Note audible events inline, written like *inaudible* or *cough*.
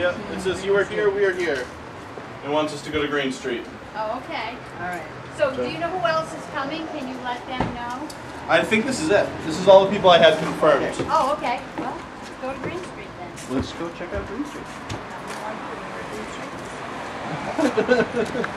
Yep, it says you are here, we are here. It wants us to go to Green Street. Oh, okay. All right. So, so, do you know who else is coming? Can you let them know? I think this is it. This is all the people I had confirmed. Oh, okay. Well, let's go to Green Street then. Let's go check out Green Street. *laughs*